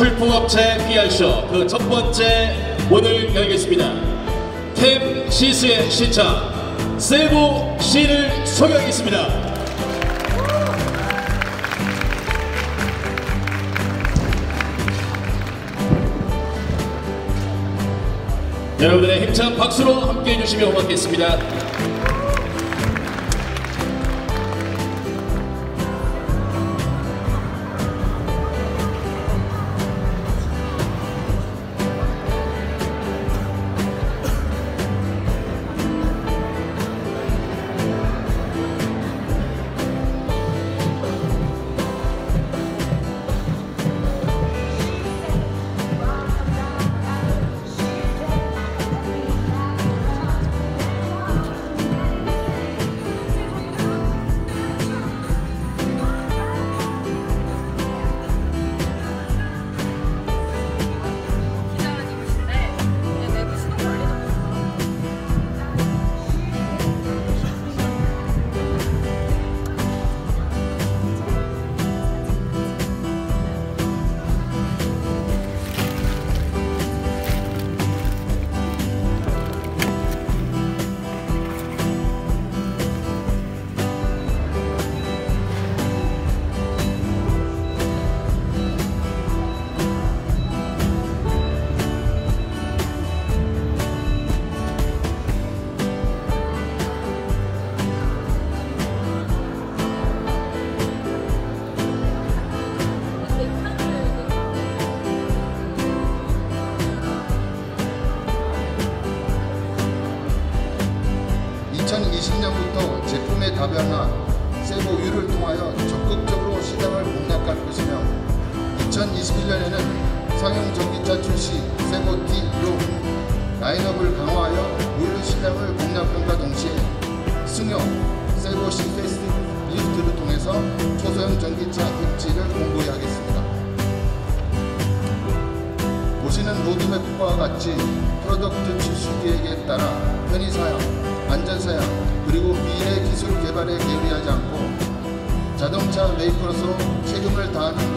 출품업체 PR쇼 그 첫 번째 문을 열겠습니다. 템 시스의 시차 세부 C를 소개하겠습니다. 여러분들의 힘찬 박수로 함께해 주시면 고맙겠습니다. 2020년부터 제품의 다변화, 쎄보-U를 통하여 적극적으로 시장을 공략할 것이며 2021년에는 상용 전기차 출시 쎄보-T로 라인업을 강화하여 물류 시장을 공략함과 동시에 승용 쎄보-C facelift를 통해서 초소형 전기차 같이 product 계획에 따라 편의사양, 안전사양, 그리고 미래 기술 개발에 게으리하지 않고 자동차 메이커로서 책임을 다하는